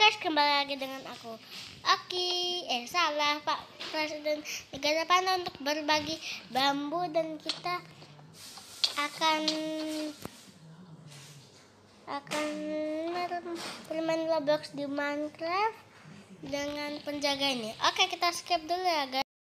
guys, kembali lagi dengan aku Oki, eh salah Pak Presiden Negara Panda untuk berbagi bambu dan kita akan akan bermain Roblox di Minecraft dengan penjaga ini. Oke, kita skip dulu ya guys.